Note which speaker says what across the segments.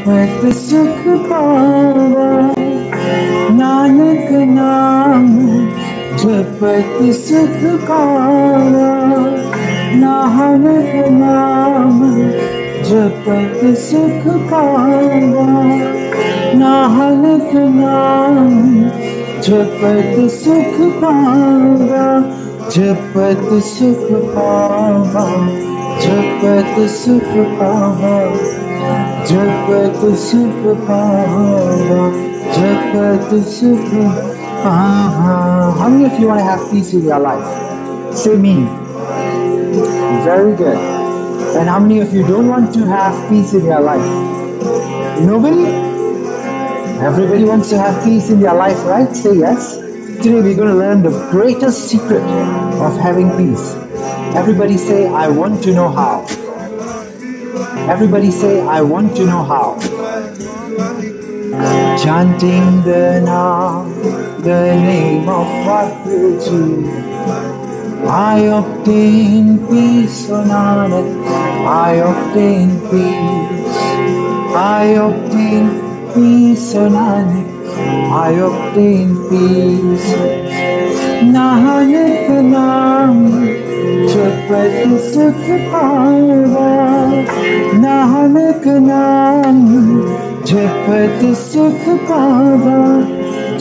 Speaker 1: जपत सुख पावा नानक नाम जपत सुख पावा नानक नाम जपत सुख पावा नानक नाम जपत सुख पावा जपत सुख पावा जपत सुख पावा जपत सुख पावा जपत सुख पावा How many of you want to have peace in your life? Say me. Very good. And how many of you don't want to have peace in your life? Nobody? Everybody wants to have peace in their life, right? Say yes. Today we're going to learn the greatest secret of having peace. Everybody say, I want to know how. Everybody say, I want to know how. Chanting the name, the name of Vahguruji. I obtain peace, O Nanak. I obtain peace. I obtain peace, O Nanak. I obtain peace. Nanak naam जपत सुख पावा नानक नाम जपत सुख पावा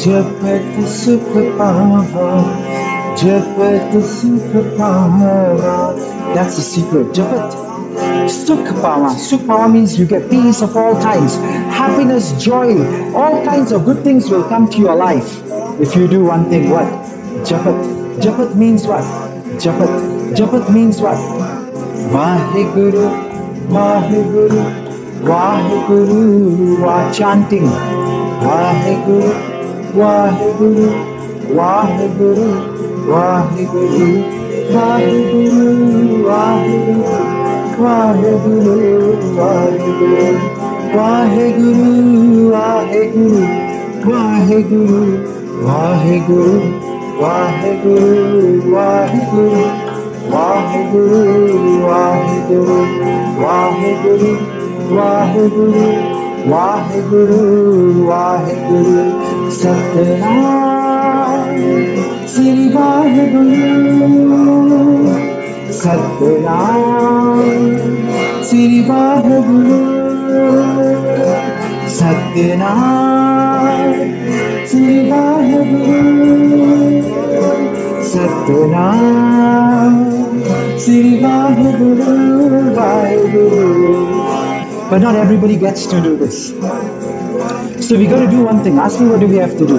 Speaker 1: जपत सुख पावा जपत सुख पावा That's the secret. Japat. Sukh Pawa. Sukh Pawa means you get peace of all kinds, happiness, joy, all kinds of good things will come to your life if you do one thing. What? Japat. Japat means what? Japat. Japat means what? Vaheguru, Vaheguru, Vaheguru, Vah chanting. Vaheguru, Vaheguru, Vaheguru, Vaheguru, Vaheguru, Vaheguru, Vaheguru, Vaheguru, Vaheguru, Vaheguru, Vaheguru, Vaheguru, Vaheguru, Vaheguru. Waheguru Waheguru Waheguru Waheguru Waheguru Waheguru Satnam Sri Waheguru Satnam Sri Waheguru Satnam Sri Waheguru Satnam but not everybody gets to do this. So we got to do one thing. Ask me what do we have to do?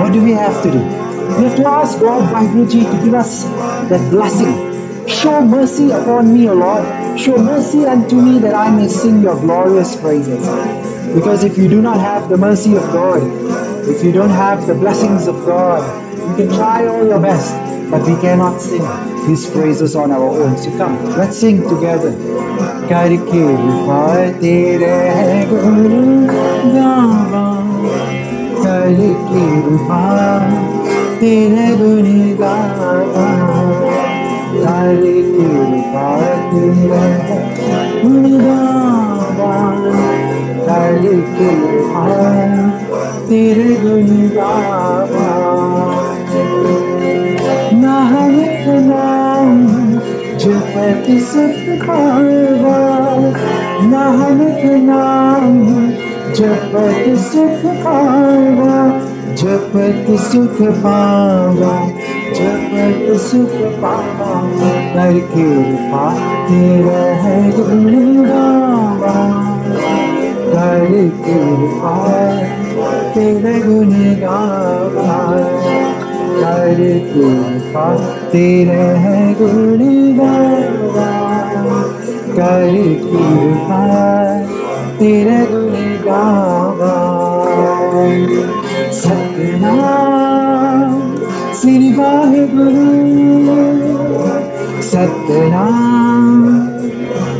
Speaker 1: What do we have to do? We have to ask God Vahguruji to give us that blessing. Show mercy upon me, O Lord. Show mercy unto me that I may sing your glorious praises. Because if you do not have the mercy of God, if you don't have the blessings of God, we can try all your best, but we cannot sing these praises on our own. So come, let's sing together. Karike Rupay Tere Hai Guru Gama Karike Rupay Tere Guru Gama Karike Rupay Tere Guru Gama Karike Rupay Tere Guru Gama जपति सुखकारवा Nanak नाम जपति सुखकारवा जपति सुख पावा जपत सुख पावा कर कृपा तेरा है गुणगावा कर कृपा तेरा गुणगावा हर कृपा तेरे हैं गुणगान। कर कृपा तेरे गुणगान सतना श्री वाहेगुरु सतना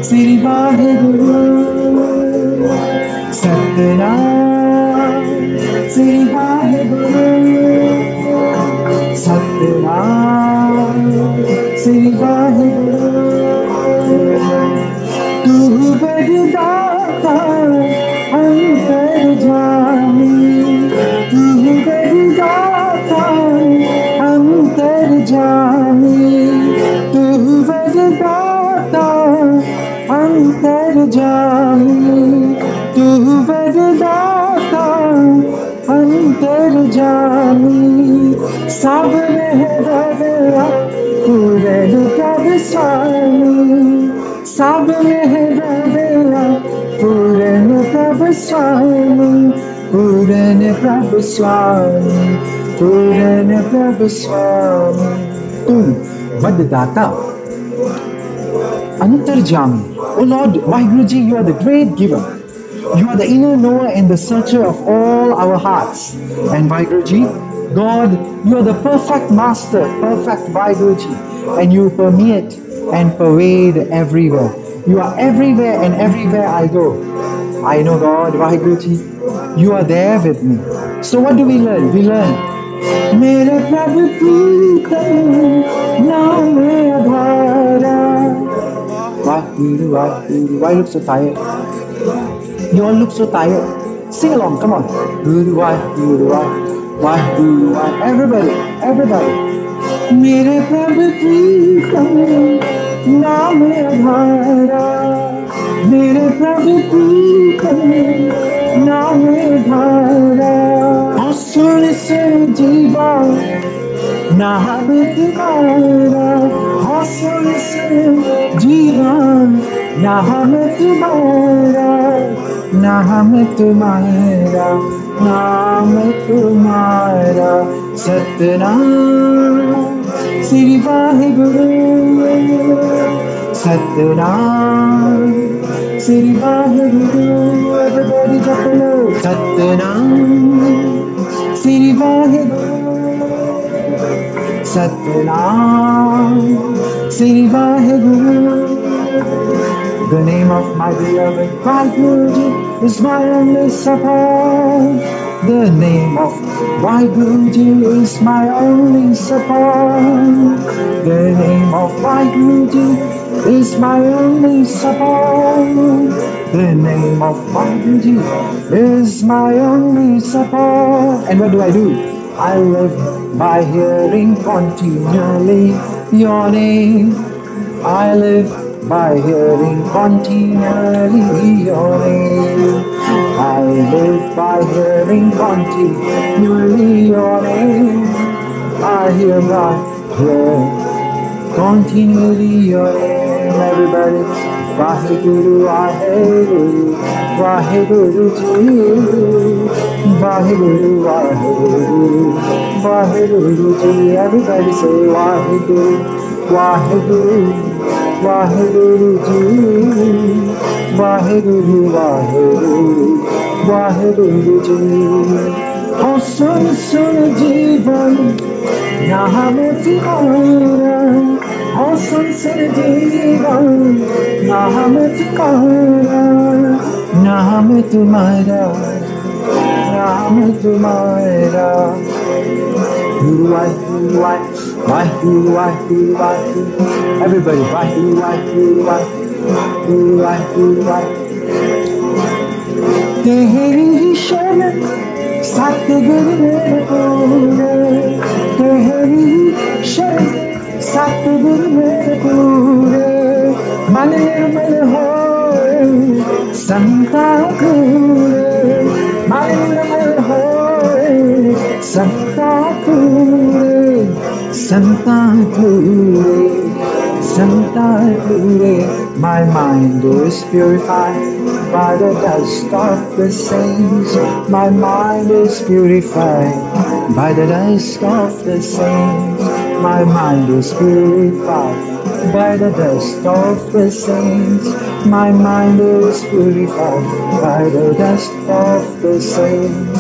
Speaker 1: श्री वाहेगुरु सतना जामी तू वरदाता अंतर जामी तू वरदाता अंतर जामी सब रहरा पूरन प्रभ स्वामी सब रहरा पूरन प्रभ स्वामी पूरन प्रभ स्वामी। Golden and never swami. Tum Madhidata. Anantarjami. Oh Lord, Vaheguruji, you are the great giver. You are the inner knower and the searcher of all our hearts. And Vaiguruji, God, you are the perfect master, perfect Vaiguruji, and you permeate and pervade everywhere. You are everywhere and everywhere I go. I know God, Vaiguruji, you are there with me. So what do we learn? We learn मेरे प्रभु प्रीतम नाम आधारा Wahuru, Wahuru. Why look so tired? You all look so tired. Sing along, come on. Guru, Wahuru, Wahuru, Wahuru. Everybody, everybody. मेरे प्रभु प्रीतम नाम आधारा मेरे प्रभु प्रीतम नाम धारा Suri Jiva Nahabit Bharata Hasuri Jiva Nahamit Bharata Nahamit Bharata Nahamit Bharata Satnam Sri Vaheguru Satnam Sri Vaheguru Everybody jump below Satnam Shri Waheguru Satnam Shri Waheguru The name of my beloved Vaheguruji is my only support. The name of Vaheguruji is my only support. The name of Vaheguruji is my only support. The name of Vaheguruji is my only support. And what do I do? I live by hearing continually your name. I live by hearing continually your name. I live by hearing continually your name. I hear by hear continually your name. Everybody, Vaheguru, Vaheguru, Vaheguru Ji, Vaheguru, Vaheguru, Vaheguru Ji. Everybody say Vaheguru, Vaheguru. Waheguru ji Waheguru Waheguru Waheguru ji ਹੋ ਸੁਣ ਸੁਣ ਜੀਵਨ ਨਾਮ ਤੁਮਾਰਾ ਹੋ ਸੁਣ ਸੁਣ ਜੀਵਨ ਨਾਮ ਤੁਮਾਰਾ ਨਾਮ ਤੁਮਾਰਾ ਨਾਮ ਤੁਮਾਰਾ Everybody, Teheri şöyle sattı birine kule Teheri şöyle sattı birine kule Mane mane hoy santa kule Mane mane hoy Santa Cruz, Santa Cruz, Santa Cruz. My mind is purified by the dust of the saints. My mind is purified by the dust of the saints. My mind is purified by the dust of the saints. My mind is purified by the dust of the saints.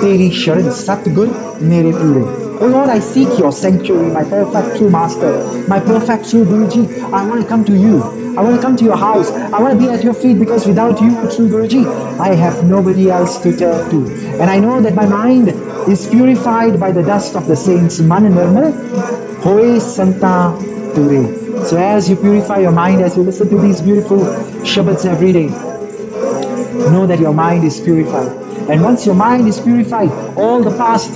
Speaker 1: तेरी शरण सतगुर मेरे पूरे Oh Lord, I seek your sanctuary, my perfect true master, my perfect true Guruji. I want to come to you. I want to come to your house. I want to be at your feet because without you, true Guruji, I have nobody else to turn to. And I know that my mind is purified by the dust of the saints. Man nirmal hoye santa ture. So as you purify your mind, as you listen to these beautiful Shabbats every day, know that your mind is purified. and once your mind is purified, all the past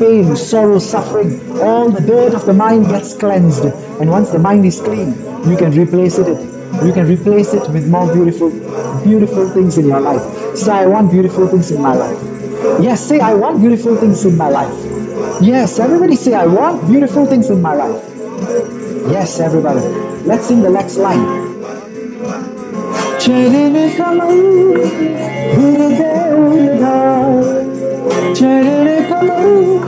Speaker 1: pain, sorrow, suffering, all the dirt of the mind gets cleansed. And once the mind is clean, you can replace it. You can replace it with more beautiful, beautiful things in your life. Say, I want beautiful things in my life. Yes, say, I want beautiful things in my life. Yes, everybody say, I want beautiful things in my life. Yes, everybody. Let's sing the next line. चरण कमल हृदय उधार चरण कमल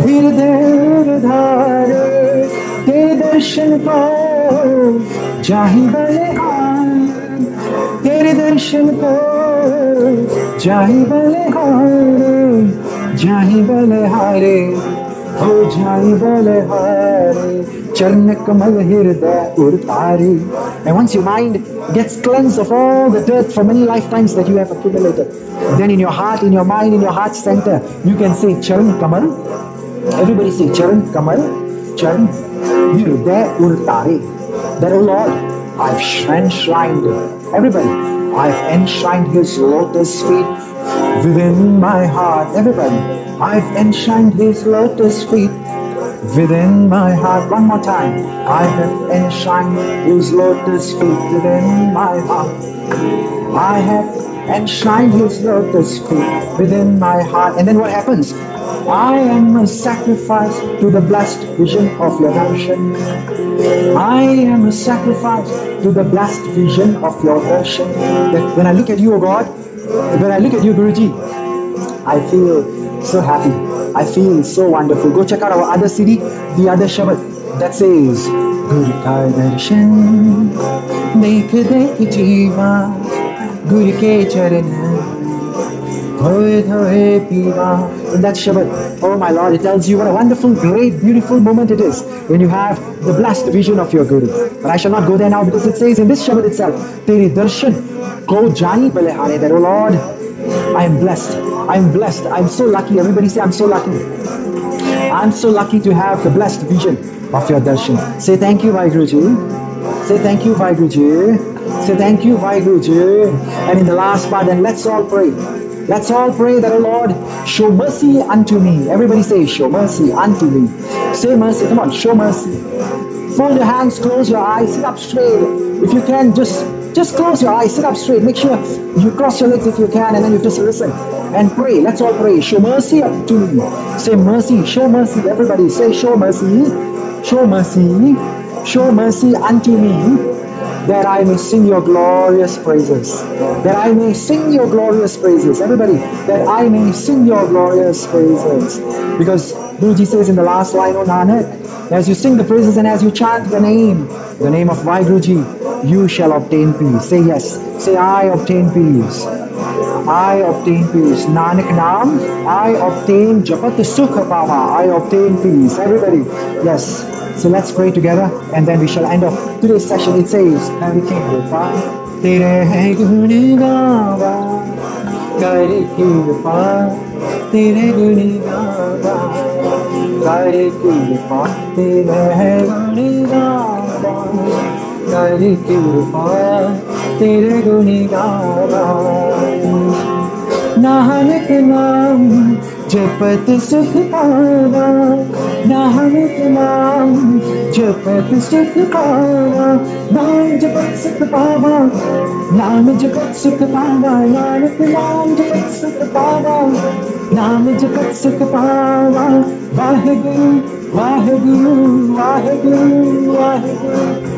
Speaker 1: हृदय उधार तेरे दर्शन को जाहि बलिहार। तेरे दर्शन को जाहि बलिहार। जाहि बलिहारे। हो जाहि बलिहारे चरण कमल हृदय उतारे and once your mind gets cleansed of all the dirt from many lifetimes that you have accumulated then in your heart in your mind in your heart center you can say charan kamal everybody say charan kamal charan hृदय urtare that oh lord i've enshrined everybody i've enshrined his lotus feet within my heart everybody i've enshrined his lotus feet within my heart. One more time. I have enshrined his lotus feet within my heart. I have enshrined his lotus feet within my heart. And then what happens? I am a sacrifice to the blessed vision of your darshan. I am a sacrifice to the blessed vision of your darshan. That when I look at you, O God, when I look at you, Guruji, I feel so happy. I feel so wonderful. Go check out our other CD, the other Shabad that says, Guru ka darshan, dekh dekh jeeva, Guru ke. In that Shabad, oh my Lord, it tells you what a wonderful, great, beautiful moment it is when you have the blessed vision of your Guru. But I shall not go there now because it says in this Shabad itself, Teri darshan, ko jani balehane, that, oh Lord, I am blessed. I'm blessed. I'm so lucky. Everybody say, I'm so lucky. I'm so lucky to have the blessed vision of your darshan. Say thank you, Vaiguruji. Say thank you, Vaiguruji. Say thank you, Vaiguruji. And in the last part, then let's all pray. Let's all pray that, O Lord, show mercy unto me. Everybody say, show mercy unto me. Say mercy. Come on, show mercy. Fold your hands, close your eyes, sit up straight. If you can, just just close your eyes, sit up straight. Make sure you cross your legs if you can, and then you just listen and pray. Let's all pray. Show mercy to me. Say mercy. Show mercy. Everybody say show mercy. Show mercy. Show mercy unto me that I may sing your glorious praises. That I may sing your glorious praises. Everybody, that I may sing your glorious praises. Because Guruji says in the last line, O Nanak, as you sing the praises and as you chant the name, the name of Vaiguruji, you shall obtain peace. Say yes. Say I obtain peace. I obtain peace. Nanak Naam, I obtain Japat Sukha Pama. I obtain peace. Everybody, yes. So let's pray together and then we shall end off today's session. It says, Gava, Kare काली कृपा तेरे गुणगारा नानक नाम जपत सुख पाना नानक नाम जपत सुख पाना नाम जपत सुख पावा नाम जपत सुख पावा नानक नाम जपत सुख पावा नाम जपत सुख पावा वाहे गुरु वाहे गुरु वाहे गुरु वाहे गुरु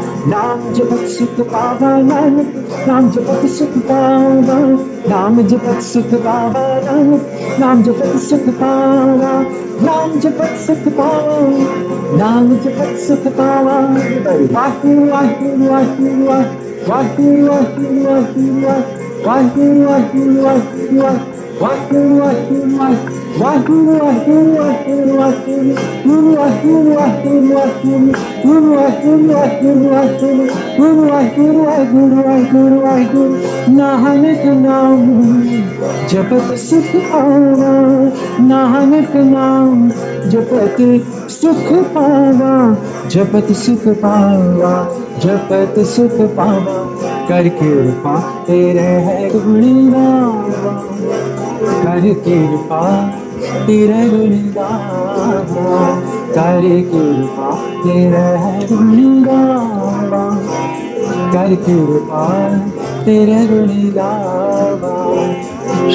Speaker 1: राम जपत सुख पावन राम जपत सुख पावन राम जपत सुख पावन राम जपत सुख पावा राम जपत सुख पावन राम जपत सुख पावन Waheguru Waheguru Waheguru Waheguru Waheguru Waheguru Waheguru Waheguru Waheguru Wahguru, Wahguru, Wahguru, Wahguru, Wahguru, Wahguru, Guru, Wahguru, Wahguru, Wahguru, Guru, Wahguru, Wahguru, Wahguru, Guru, Wahguru, Wahguru, Wahguru, Wahguru, Nanak नाम जपत सुख आवा नानक नाम जपत सुख पावा जपत सुख पावा जपत सुख पावा कर कृपा तेरे है गुणी Rama കരുക്കിരുപ്പാ തിരകുലിതാ കരുക്കിരുപ്പാ തിരകുലിതാ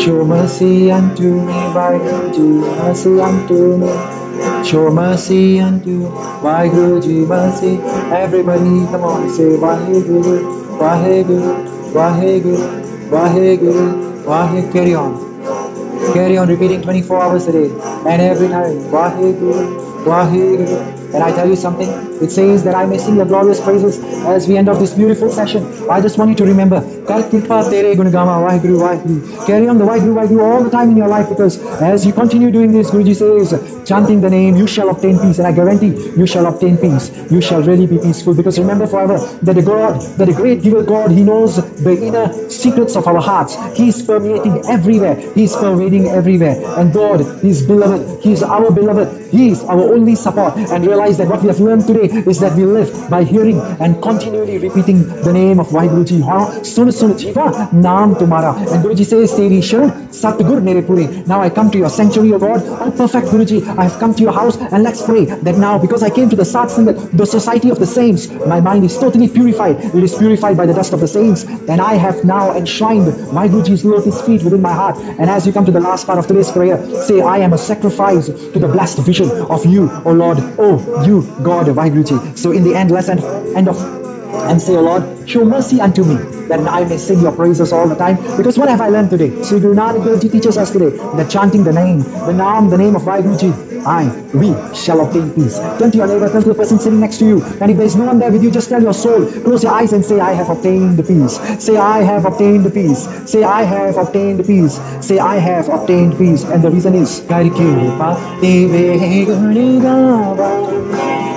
Speaker 1: Show mercy unto me by mercy unto me. Show mercy unto mercy. Everybody, come on, say Vaheguru, Vaheguru, Vaheguru, Vaheguru, Vaheguru. Carry on. Carry on repeating 24 hours a day and every night. Vaheguru, Vaheguru. And I tell you something, it says that I may sing your glorious praises as we end of this beautiful session. I just want you to remember, Kar Kripa Tere Gunagama, Vaheguru, Vaheguru. Carry on the Vaheguru, Vaheguru all the time in your life because as you continue doing this, Guruji says, chanting the name, you shall obtain peace. And I guarantee you shall obtain peace. You shall really be peaceful because remember forever that the God, that the great giver God, He knows the inner secrets of our hearts. He is permeating everywhere. He is pervading everywhere. And God, He is beloved. He is our beloved. He is our only support. And realize that what we have learned today is that we live by hearing and continually repeating the name of Vaheguru Ji. Sun Sun Jiva Naam Tumara. And Guruji says, Teri Sharan Satgur Mere Puri. Now I come to your sanctuary, O God. Oh, perfect Guruji, I have come to your house and let's pray that now, because I came to the Satsangat, the society of the saints, my mind is totally purified. It is purified by the dust of the saints. And I have now enshrined Vaheguruji's lotus feet within my heart. And as you come to the last part of today's prayer, say, I am a sacrifice to the blessed vision of you, O Lord. Oh, you, God, Vaheguruji. So in the end, let's end, end of and say, O Lord, show mercy unto me that I may sing your praises all the time. Because what have I learned today? So Guru Nanak Dev Ji teaches us today that chanting the name, the name, the name of Vaheguruji, I, we shall obtain peace. Turn to your neighbor, turn to the person sitting next to you. And if there's no one there with you, just tell your soul, close your eyes and say, I have obtained the peace. Say, I have obtained the peace. Say, I have obtained the peace. Say, I have obtained peace. And the reason is,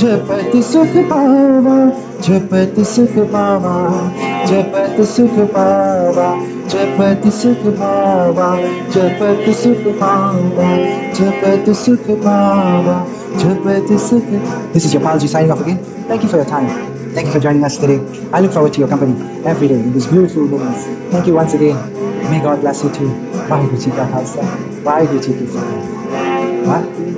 Speaker 1: जपत सुख पावा जपत सुख पावा जपत सुख पावा जपत सुख पावा जपत सुख पावा जपत सुख पावा जपत सुख This is your apology signing off again. Thank you for your time. Thank you for joining us today. I look forward to your company every day in these beautiful moments. Thank you once again. May God bless you too. Vaheguru Ji Ka Khalsa. Vaheguru Ji Ki Fateh. Vaheguru